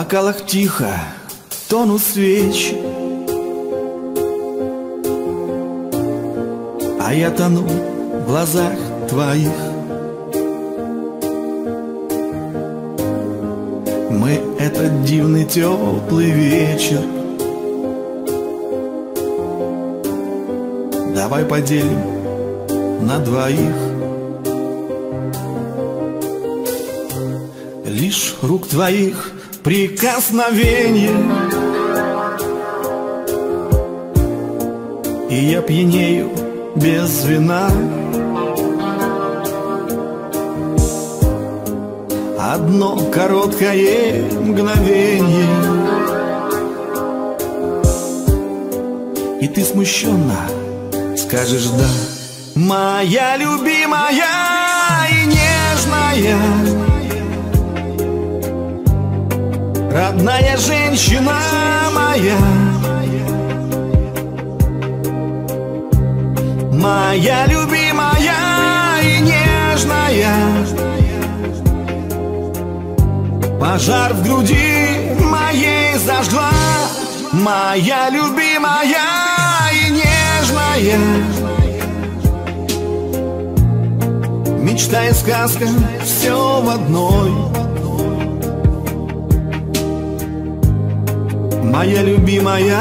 бокалах тихо тонут свечи А я тону в глазах твоих. Мы этот дивный теплый вечер. Давай поделим на двоих. Лишь рук твоих прикосновение. И я пьянею без вина. Одно короткое мгновение. И ты смущенно скажешь «да» Моя любимая и нежная Родная женщина моя. Моя любимая и нежная. Пожар в груди моей зажгла. Моя любимая и нежная. Мечта и сказка все в одной Моя любимая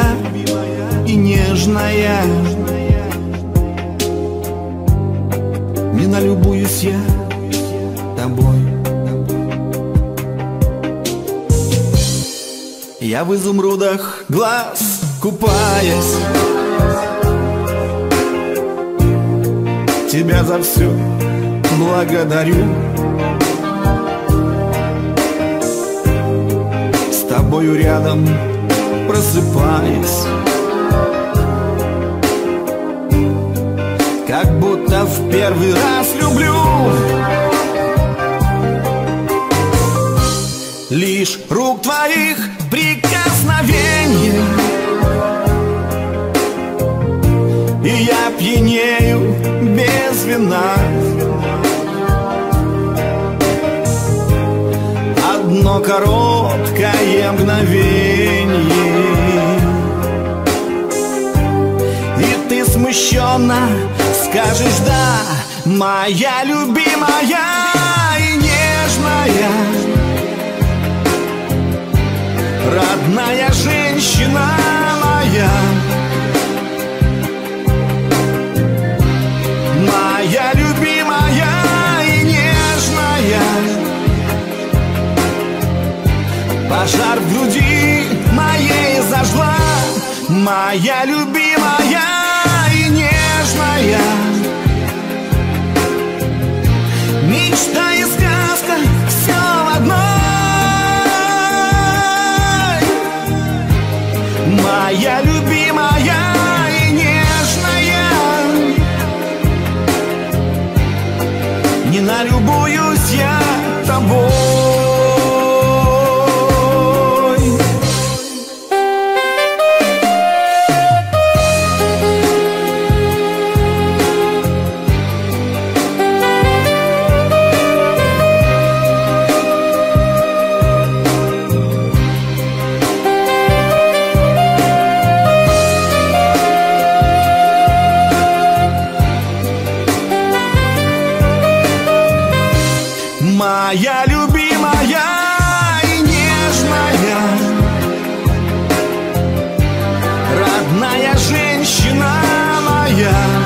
и нежная. Не налюбуюсь я тобой. Я в изумрудах глаз купаясь. Тебя за все благодарю. С тобою рядом просыпаясь Как будто в первый раз люблю. Лишь рук твоих прикосновение И я пьянею без вина. Одно короткое мгновение смущенно. Скажешь «да» Моя любимая и нежная Родная женщина моя. Моя любимая и нежная. Пожар в груди моей зажгла. Моя любимая нежная Мечта и сказка все в одной. Моя любимая и нежная. Не налюбуюсь любимая и нежная. Родная женщина моя. Моя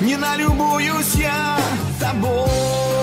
не налюбуюсь я тобой.